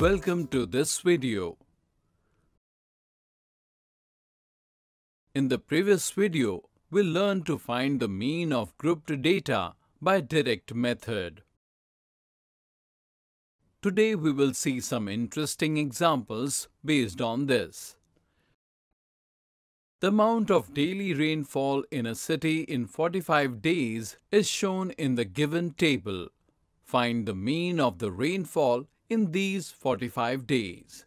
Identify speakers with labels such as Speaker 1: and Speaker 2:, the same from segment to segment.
Speaker 1: Welcome to this video. In the previous video, we learned to find the mean of grouped data by direct method. Today we will see some interesting examples based on this. The amount of daily rainfall in a city in 45 days is shown in the given table. Find the mean of the rainfall in these 45 days.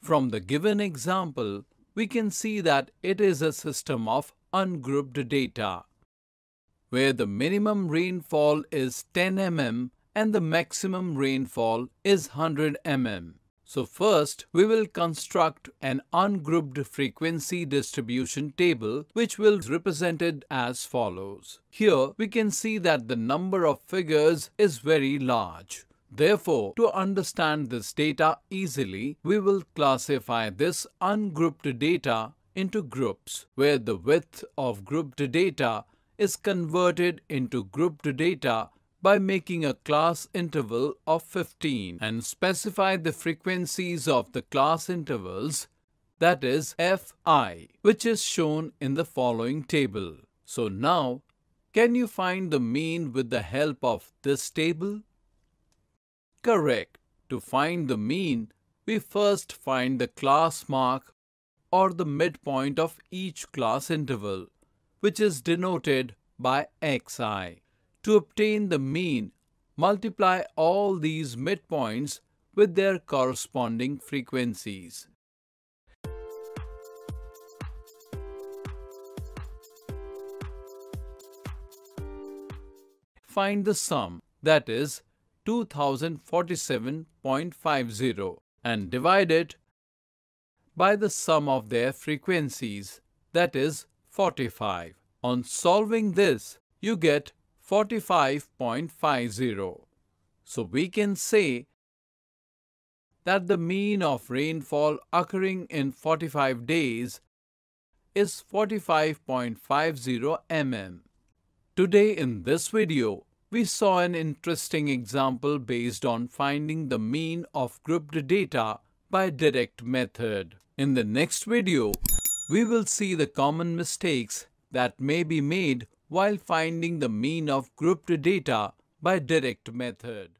Speaker 1: From the given example, we can see that it is a system of ungrouped data, where the minimum rainfall is 10 mm and the maximum rainfall is 100 mm. So first, we will construct an ungrouped frequency distribution table which will represented as follows. Here, we can see that the number of figures is very large. Therefore, to understand this data easily, we will classify this ungrouped data into groups, where the width of grouped data is converted into grouped data by making a class interval of 15 and specify the frequencies of the class intervals that is fi which is shown in the following table. So now can you find the mean with the help of this table? Correct. To find the mean, we first find the class mark or the midpoint of each class interval, which is denoted by xi. To obtain the mean, multiply all these midpoints with their corresponding frequencies. Find the sum, that is 2047.50 and divide it by the sum of their frequencies, that is 45. On solving this, you get 45.50. So we can say that the mean of rainfall occurring in 45 days is 45.50 mm. Today in this video, we saw an interesting example based on finding the mean of grouped data by direct method. In the next video, we will see the common mistakes that may be made while finding the mean of grouped data by direct method.